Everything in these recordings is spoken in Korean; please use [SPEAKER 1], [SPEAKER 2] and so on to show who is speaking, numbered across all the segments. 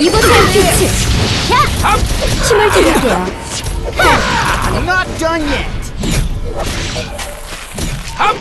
[SPEAKER 1] 이곳의 빛을 야! 힘을 드릴게요
[SPEAKER 2] I'm not done yet.
[SPEAKER 1] 야!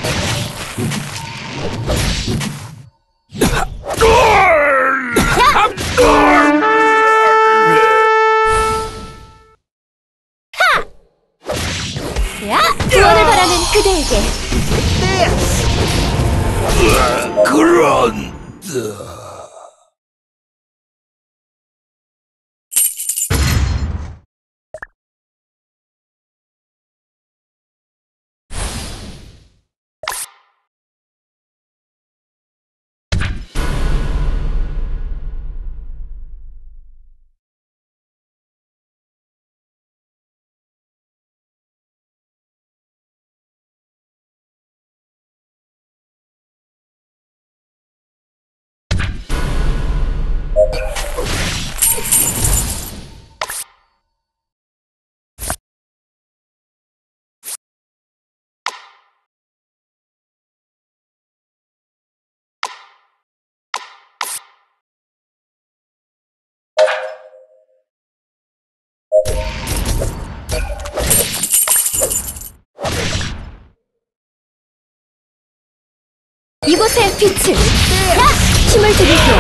[SPEAKER 1] 이곳의 빛을 야! 힘을 드릴게요.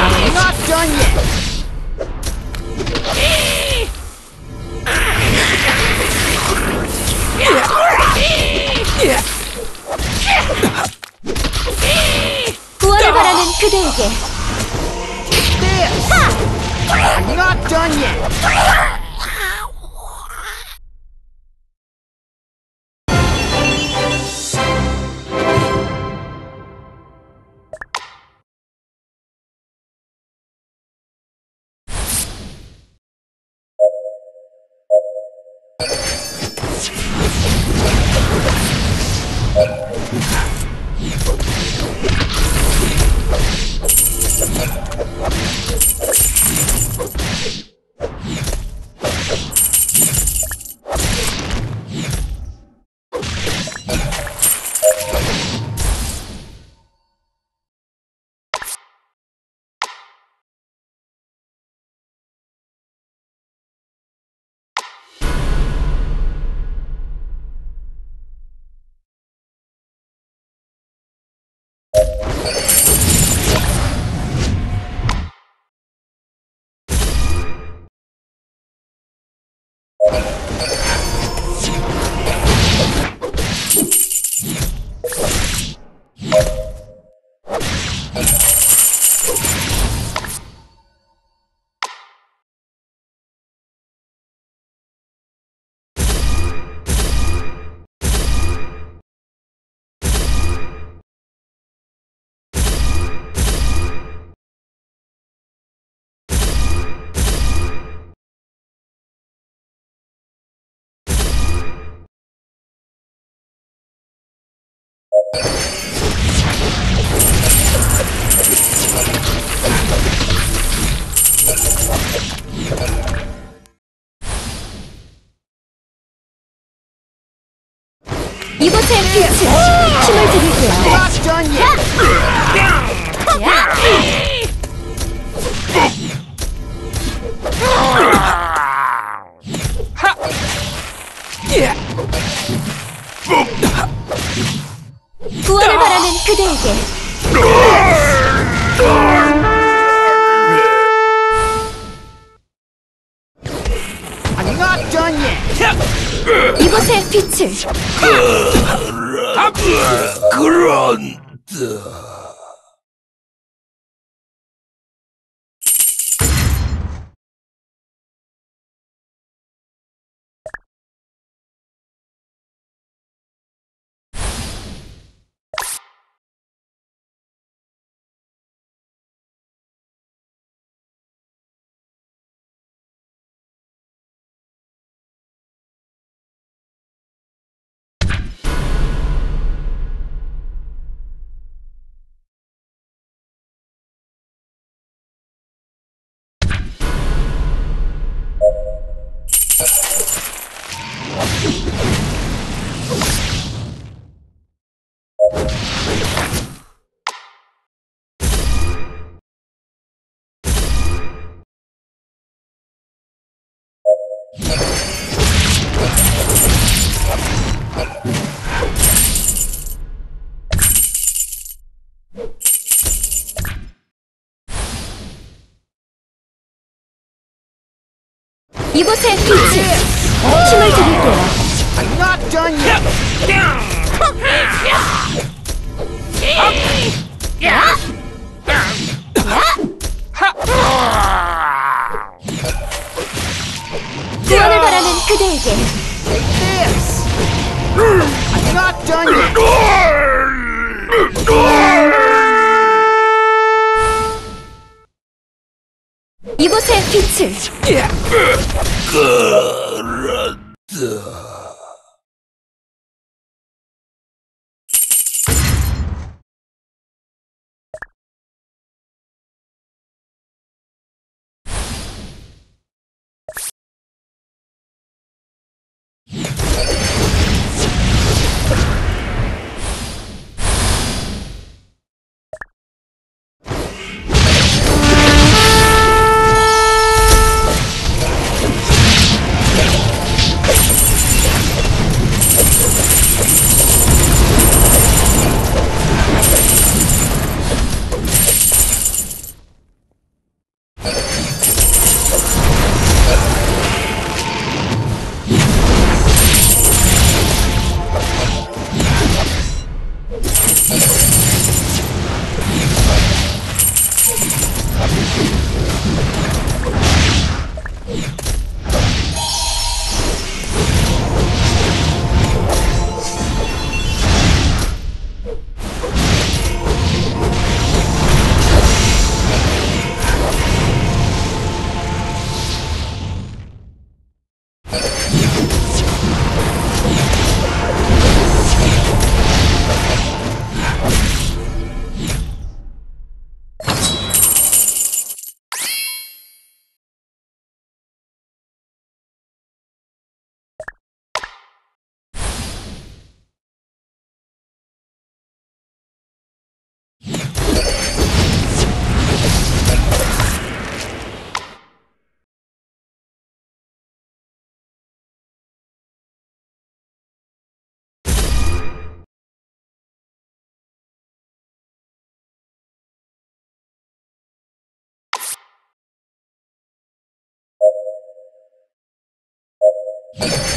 [SPEAKER 1] 구원을 바라는 그대에게
[SPEAKER 2] not done yet.
[SPEAKER 1] Thank 이곳의 빛을 힘을 드릴게요. 야! 구원을 바라는 그대에게. 이곳의 빛을
[SPEAKER 3] 그런 you
[SPEAKER 1] 이곳에 빛을 힘을 드릴게요.
[SPEAKER 2] I'm not done yet.
[SPEAKER 1] 구원을 바라는 그대에게
[SPEAKER 2] This. I'm not done yet.
[SPEAKER 1] 이곳에 빛을 you.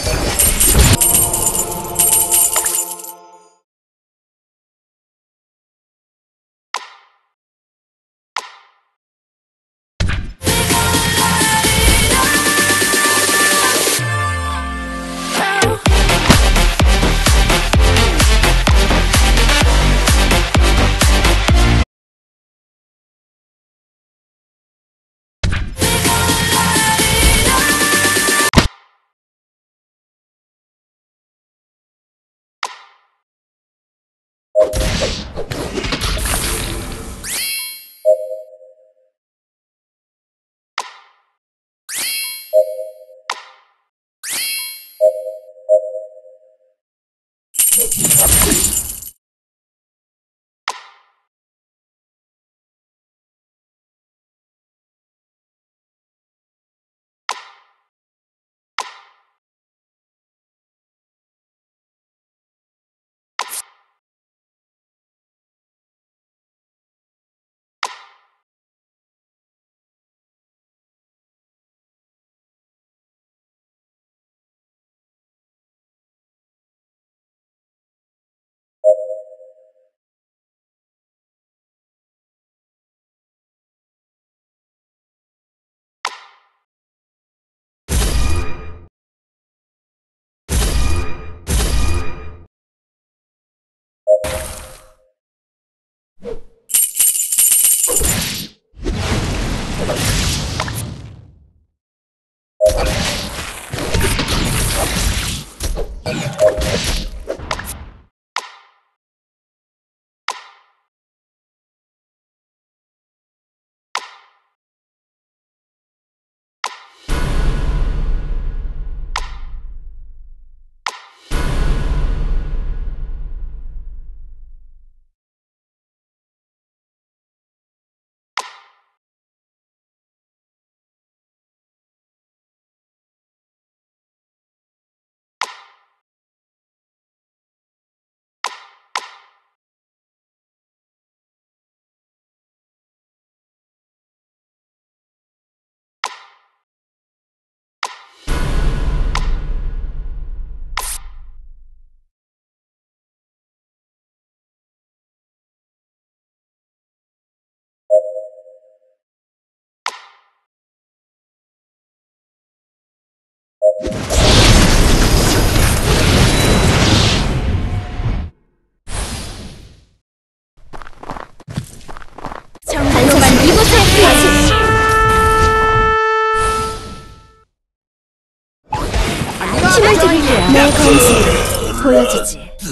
[SPEAKER 1] よし!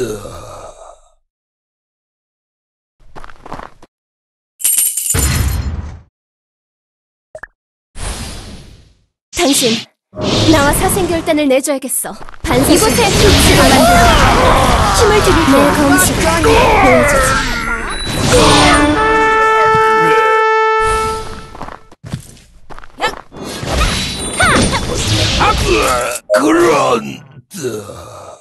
[SPEAKER 1] 그 당신 나와 사생결단을 내줘야겠어. 반사 이곳에 빛으로 만들어 힘을 드릴 내 검식을 보여주지.
[SPEAKER 3] 아, 그런
[SPEAKER 1] 듯.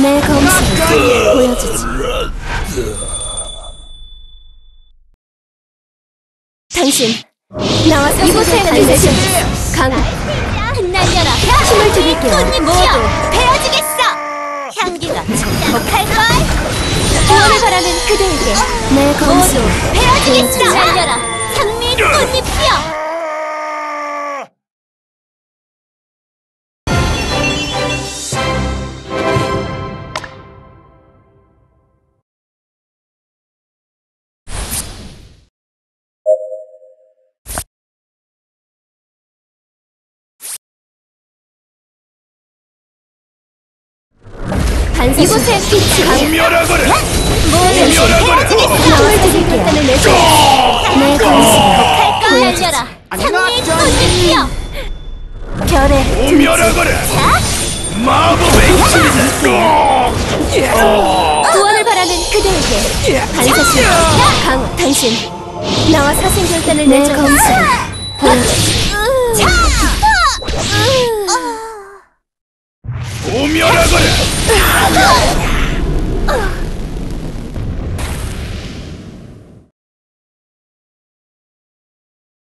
[SPEAKER 1] 내 검식 보여주지. 당신 나와 사생결단을 내줘야겠어. 강우
[SPEAKER 4] 흩날려라.
[SPEAKER 1] 힘을 드릴게요.
[SPEAKER 4] 모두. 베어주겠어. 향기가 축복할 걸?
[SPEAKER 1] 구원을 바라는 그대에게 내 검식
[SPEAKER 4] 베어주겠어. 흩날려라. 장미 꽃잎 피어
[SPEAKER 1] 이곳에 빛이
[SPEAKER 3] 멸하거라
[SPEAKER 1] 힘을 드릴게요. 내
[SPEAKER 2] not
[SPEAKER 4] 장미
[SPEAKER 2] done
[SPEAKER 4] 꽃잎 피어
[SPEAKER 1] 별의
[SPEAKER 3] 멸하거라 마법의 힘이다
[SPEAKER 1] 구원을 바라는 그대에게 반사시 강우 당신. 나와 사생 결단을 내줘 검식 보여주지
[SPEAKER 3] 오멸하거라 打 他